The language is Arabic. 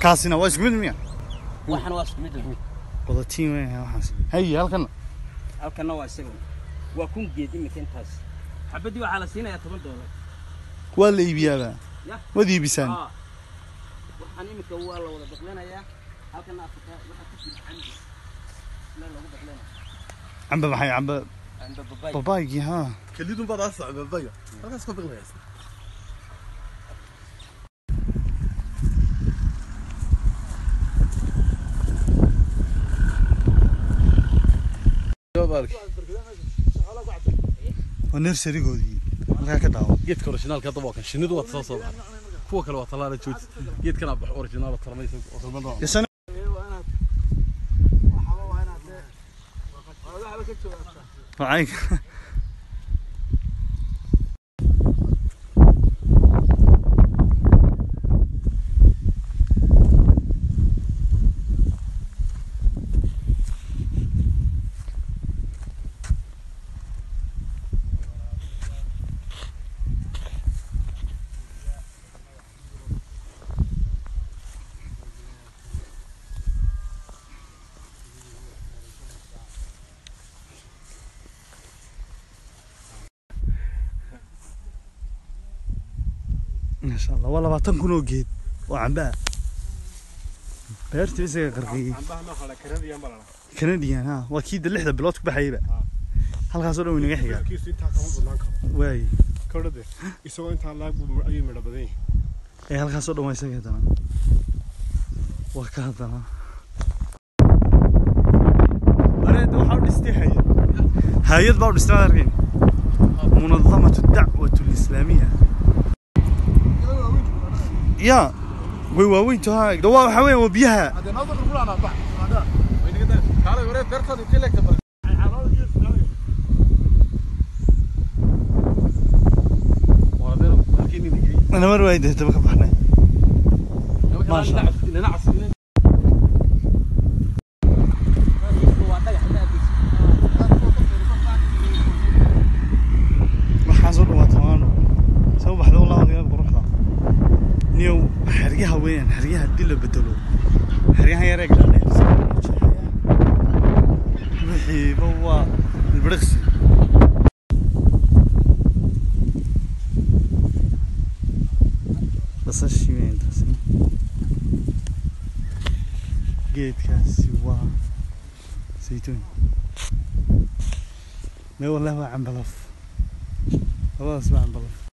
كاسين واش مد ميا وحنا واش مد ميا والله تيم وين واحد هيا هلكنا هلكنا واش سوي واكون جيدي مكان تاس حبدي على سينا يا تبر دولار ولا يبي هذا ودي بسان وحنا مكوا الله ولا دخلنا يا هلكنا أفتح وحنا تجي عندي لا لا دخلنا عم بحي عم ب بباي بباي ها كل يوم بضع صعب بباي هلا سكوب غلاس ka biqlaysa waa nersarigoodii halkaa ka daawo geedka originaalka hadda waa kan shinnidu waa soo soo baxda kuwa kale waa tallaala joogta geedkana bax originaal tarmaysa oo kalmada isana waxay ما شاء الله. والله ما تنقلوا قيد وعنباء بيرتي بيزي غرقي. عنباء نوخلا كنديان بلا. ها. وأكيد اللحظة بلوتك بحي بقى. آه. هل خاصة لو نغيحي بقى كيس انت هاكا هون بلانكا واي. كورده يسوى أنت هاللاك بو مرأي مربدين إيه هل خاصة لو ما يسوى هيدانا واكا هدانا بريد وحاول استيحي هايد باور استيحي آه. منظمة الدعوة الإسلامية. Way waa waxaa weeyaan waa biyaha kaalay waree beertaada intee leegta bal waradeen halkii nin igey namar waay dee taba ka baxnay Maasha xeryaha weeyaan xeryaha haddii la bedelo xeryahan yaree gaadheer wixiiba waa ilbiriqsi basashii weyn taasi geedkaasi waa saytuun mee wallahi waa cambalaf labadaas waa cambalaf